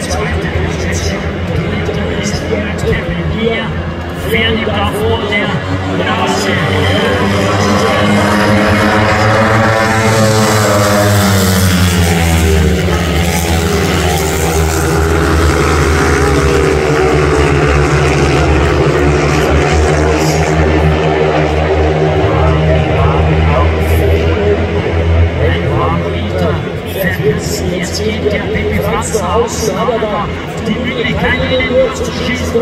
zweite Position, dritte Position, Kevin Gier, Ferdi Bavor, der Brasilien. Jetzt geht der Baby Franz aus, aber die Möglichkeit, ihn durchzuschießen,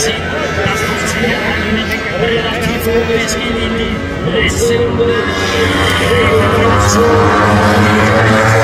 paesi, la Scozzia, la tifo peschi lindi, l'essere umano, e la.